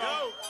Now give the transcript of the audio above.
bro. Yo.